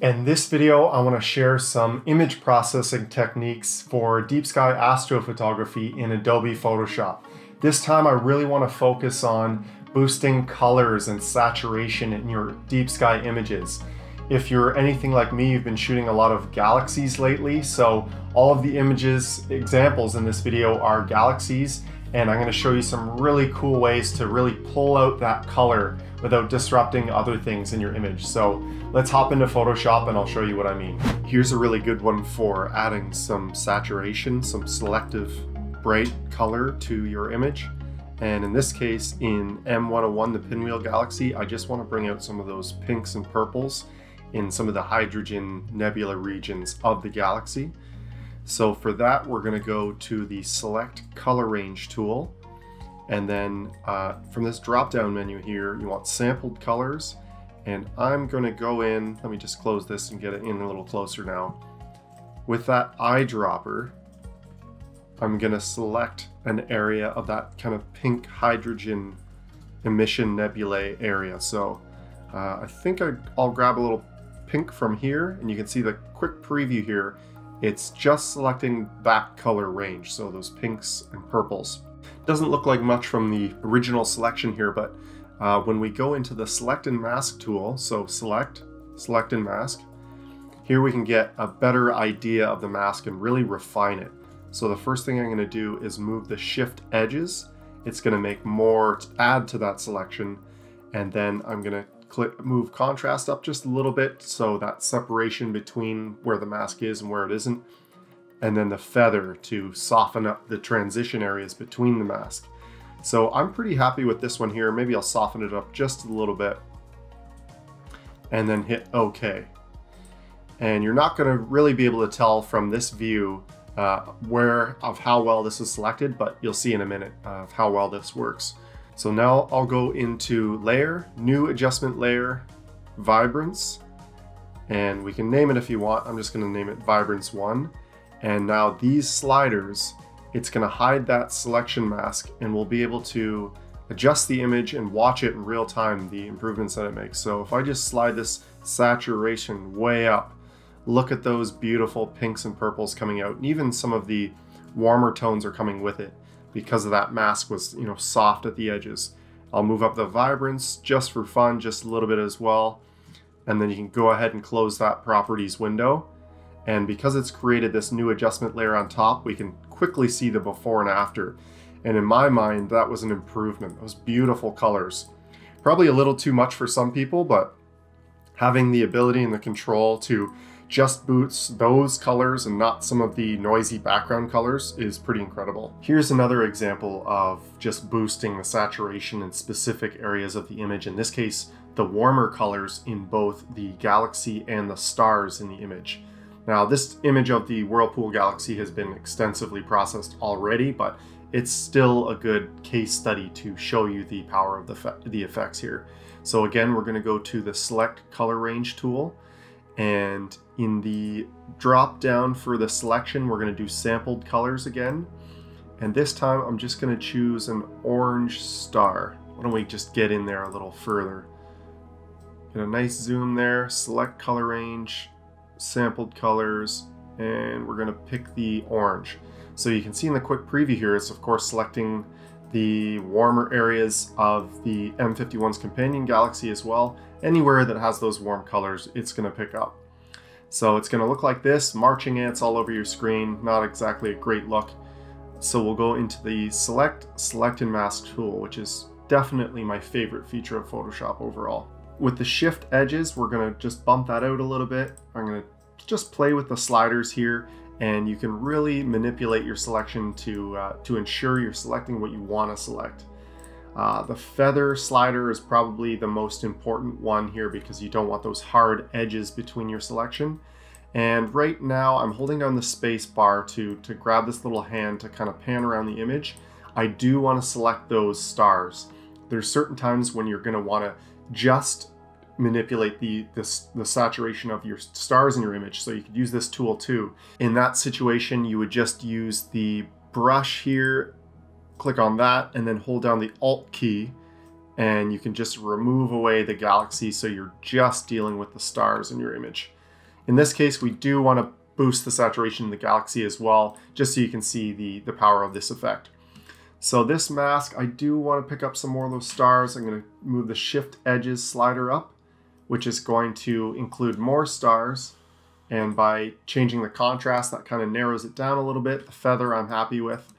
In this video, I want to share some image processing techniques for deep sky astrophotography in Adobe Photoshop. This time I really want to focus on boosting colors and saturation in your deep sky images. If you're anything like me, you've been shooting a lot of galaxies lately, so all of the images examples in this video are galaxies, and I'm going to show you some really cool ways to really pull out that color without disrupting other things in your image. So let's hop into Photoshop and I'll show you what I mean. Here's a really good one for adding some saturation, some selective bright color to your image. And in this case, in M101, the Pinwheel Galaxy, I just want to bring out some of those pinks and purples in some of the hydrogen nebula regions of the galaxy. So for that, we're going to go to the Select Color Range tool and then uh, from this drop down menu here, you want sampled colors. And I'm going to go in, let me just close this and get it in a little closer now. With that eyedropper, I'm going to select an area of that kind of pink hydrogen emission nebulae area. So uh, I think I, I'll grab a little pink from here and you can see the quick preview here. It's just selecting that color range. So those pinks and purples. Doesn't look like much from the original selection here, but uh, when we go into the select and mask tool, so select, select and mask, here we can get a better idea of the mask and really refine it. So the first thing I'm going to do is move the shift edges. It's going to make more to add to that selection. And then I'm going to click move contrast up just a little bit so that separation between where the mask is and where it isn't and then the feather to soften up the transition areas between the mask. So I'm pretty happy with this one here. Maybe I'll soften it up just a little bit and then hit OK. And you're not going to really be able to tell from this view uh, where of how well this is selected, but you'll see in a minute of how well this works. So now I'll go into layer, new adjustment layer, vibrance, and we can name it if you want. I'm just going to name it vibrance 1. And now these sliders, it's gonna hide that selection mask and we'll be able to adjust the image and watch it in real time, the improvements that it makes. So if I just slide this saturation way up, look at those beautiful pinks and purples coming out. And even some of the warmer tones are coming with it because of that mask was, you know, soft at the edges. I'll move up the vibrance just for fun, just a little bit as well. And then you can go ahead and close that properties window. And because it's created this new adjustment layer on top, we can quickly see the before and after. And in my mind, that was an improvement. Those beautiful colors. Probably a little too much for some people, but having the ability and the control to just boost those colors and not some of the noisy background colors is pretty incredible. Here's another example of just boosting the saturation in specific areas of the image. In this case, the warmer colors in both the galaxy and the stars in the image. Now this image of the Whirlpool Galaxy has been extensively processed already, but it's still a good case study to show you the power of the, the effects here. So again, we're gonna go to the select color range tool and in the drop down for the selection, we're gonna do sampled colors again. And this time I'm just gonna choose an orange star. Why don't we just get in there a little further. Get a nice zoom there, select color range, sampled colors, and we're gonna pick the orange. So you can see in the quick preview here, it's of course selecting the warmer areas of the M51's companion galaxy as well. Anywhere that has those warm colors, it's gonna pick up. So it's gonna look like this, marching ants all over your screen, not exactly a great look. So we'll go into the select, select and mask tool, which is definitely my favorite feature of Photoshop overall. With the shift edges, we're gonna just bump that out a little bit. I'm gonna just play with the sliders here and you can really manipulate your selection to, uh, to ensure you're selecting what you wanna select. Uh, the feather slider is probably the most important one here because you don't want those hard edges between your selection. And right now I'm holding down the space bar to, to grab this little hand to kind of pan around the image. I do want to select those stars. There's certain times when you're going to want to just manipulate the, the, the saturation of your stars in your image. So you could use this tool too. In that situation, you would just use the brush here, click on that, and then hold down the Alt key, and you can just remove away the galaxy so you're just dealing with the stars in your image. In this case, we do want to boost the saturation in the galaxy as well, just so you can see the, the power of this effect. So this mask, I do want to pick up some more of those stars. I'm going to move the shift edges slider up, which is going to include more stars. And by changing the contrast, that kind of narrows it down a little bit. The feather I'm happy with.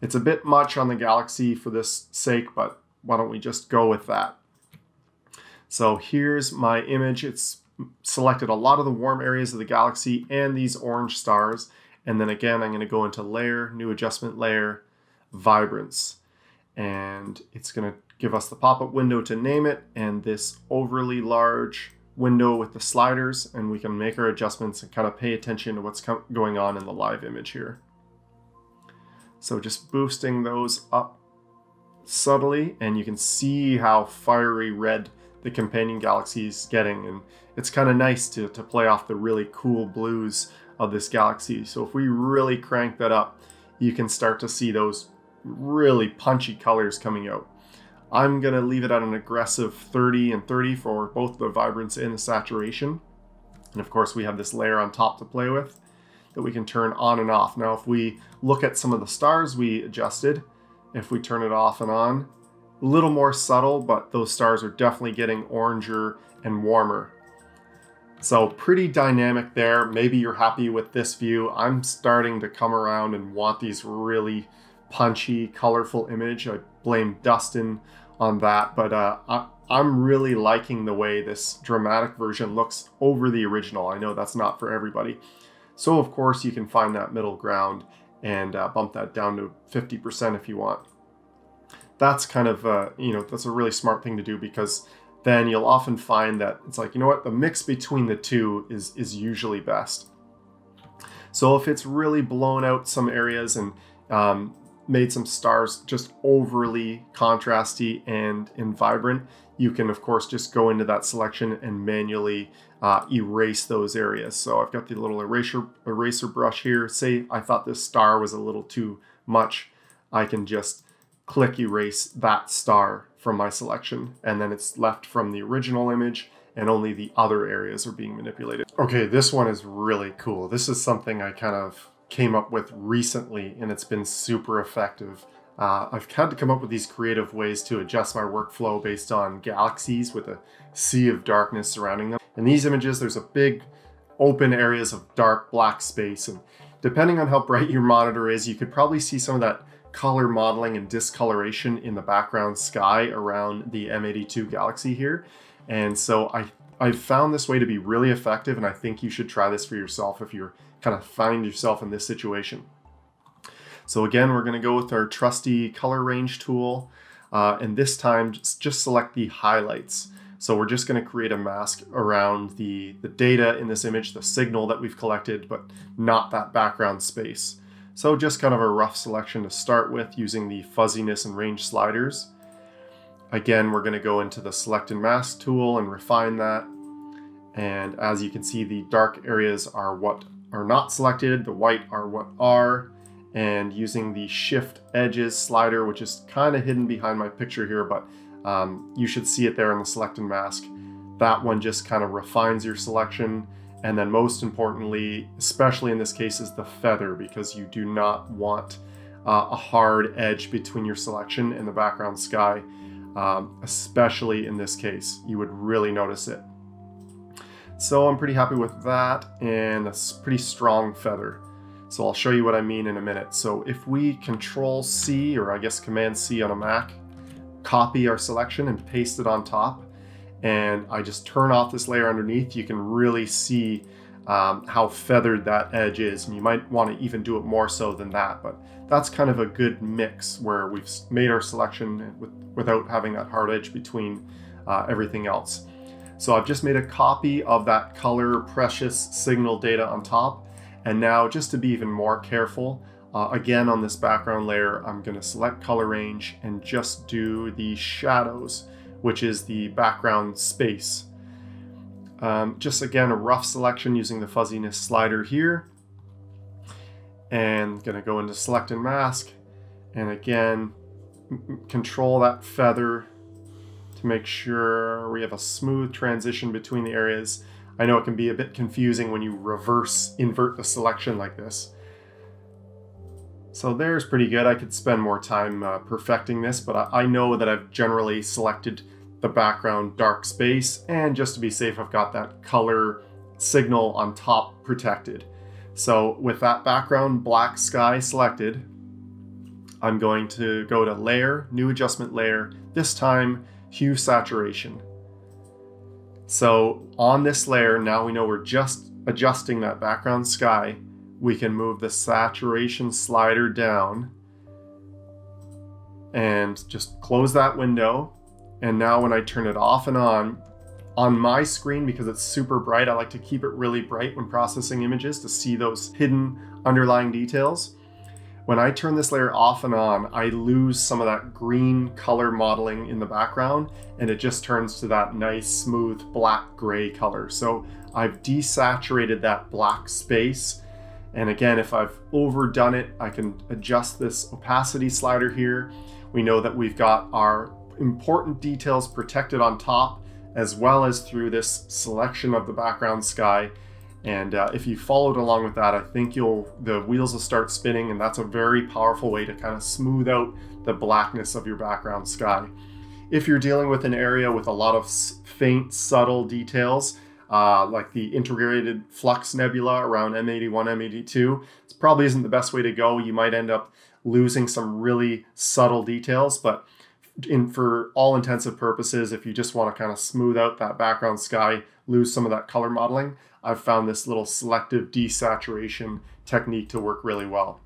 It's a bit much on the galaxy for this sake, but why don't we just go with that? So here's my image. It's selected a lot of the warm areas of the galaxy and these orange stars. And then again, I'm going to go into layer, new adjustment layer, vibrance. And it's going to give us the pop-up window to name it and this overly large window with the sliders and we can make our adjustments and kind of pay attention to what's going on in the live image here. So just boosting those up subtly and you can see how fiery red the companion galaxy is getting and it's kind of nice to, to play off the really cool blues of this galaxy. So if we really crank that up, you can start to see those really punchy colors coming out. I'm going to leave it at an aggressive 30 and 30 for both the vibrance and the saturation. And of course we have this layer on top to play with that we can turn on and off. Now if we look at some of the stars we adjusted, if we turn it off and on, a little more subtle, but those stars are definitely getting oranger and warmer. So pretty dynamic there. Maybe you're happy with this view. I'm starting to come around and want these really punchy, colorful image. I blame Dustin on that, but uh, I, I'm really liking the way this dramatic version looks over the original. I know that's not for everybody. So of course you can find that middle ground and uh, bump that down to 50% if you want. That's kind of, uh, you know, that's a really smart thing to do because then you'll often find that it's like, you know what, the mix between the two is, is usually best. So if it's really blown out some areas and um, made some stars just overly contrasty and, and vibrant, you can of course just go into that selection and manually uh, erase those areas. So I've got the little eraser, eraser brush here. Say I thought this star was a little too much. I can just click erase that star from my selection and then it's left from the original image and only the other areas are being manipulated. Okay, this one is really cool. This is something I kind of came up with recently and it's been super effective. Uh, I've had to come up with these creative ways to adjust my workflow based on galaxies with a sea of darkness surrounding them. In these images, there's a big open areas of dark black space and depending on how bright your monitor is, you could probably see some of that color mottling and discoloration in the background sky around the M82 Galaxy here. And so I, I've found this way to be really effective and I think you should try this for yourself if you're kind of find yourself in this situation. So again, we're going to go with our trusty color range tool. Uh, and this time, just, select the highlights. So we're just going to create a mask around the, the data in this image, the signal that we've collected, but not that background space. So just kind of a rough selection to start with using the fuzziness and range sliders. Again, we're going to go into the select and mask tool and refine that. And as you can see, the dark areas are what are not selected, the white are what are, and using the shift edges slider, which is kind of hidden behind my picture here, but um, you should see it there in the select and mask. That one just kind of refines your selection. And then most importantly, especially in this case, is the feather because you do not want uh, a hard edge between your selection and the background sky, um, especially in this case. You would really notice it. So I'm pretty happy with that and a pretty strong feather. So I'll show you what I mean in a minute. So if we control C or I guess command C on a Mac, copy our selection and paste it on top, and I just turn off this layer underneath, you can really see um, how feathered that edge is. And you might want to even do it more so than that, but that's kind of a good mix where we've made our selection with, without having that hard edge between uh, everything else. So I've just made a copy of that color precious signal data on top. And now just to be even more careful, uh, again on this background layer, I'm gonna select color range and just do the shadows, which is the background space. Um, just again, a rough selection using the fuzziness slider here. And gonna go into select and mask. And again, control that feather to make sure we have a smooth transition between the areas. I know it can be a bit confusing when you reverse invert the selection like this. So there's pretty good. I could spend more time uh, perfecting this, but I, I know that I've generally selected the background dark space, and just to be safe, I've got that color signal on top protected. So with that background black sky selected, I'm going to go to Layer, New Adjustment Layer, this time Hue Saturation. So on this layer, now we know we're just adjusting that background sky. We can move the saturation slider down and just close that window. And now when I turn it off and on, on my screen, because it's super bright, I like to keep it really bright when processing images to see those hidden underlying details. When I turn this layer off and on, I lose some of that green color mottling in the background and it just turns to that nice smooth black gray color. So I've desaturated that black space. And again, if I've overdone it, I can adjust this opacity slider here. We know that we've got our important details protected on top as well as through this selection of the background sky and uh, if you followed along with that, I think you'll the wheels will start spinning, and that's a very powerful way to kind of smooth out the blackness of your background sky. If you're dealing with an area with a lot of faint, subtle details, uh, like the integrated flux nebula around M81, M82, it probably isn't the best way to go. You might end up losing some really subtle details, but in for all intensive purposes, if you just want to kind of smooth out that background sky, lose some of that color mottling, I've found this little selective desaturation technique to work really well.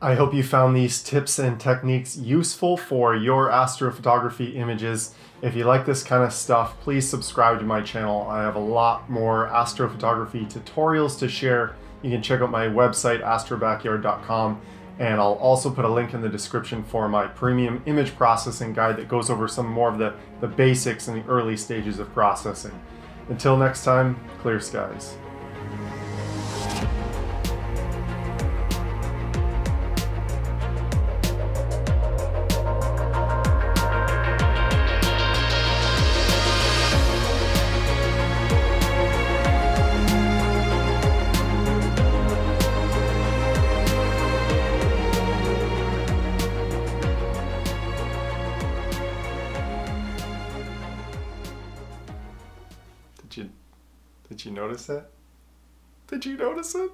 I hope you found these tips and techniques useful for your astrophotography images. If you like this kind of stuff, please subscribe to my channel. I have a lot more astrophotography tutorials to share. You can check out my website, astrobackyard.com, and I'll also put a link in the description for my premium image processing guide that goes over some more of the, the basics in the early stages of processing. Until next time, clear skies. Notice? Did you notice it?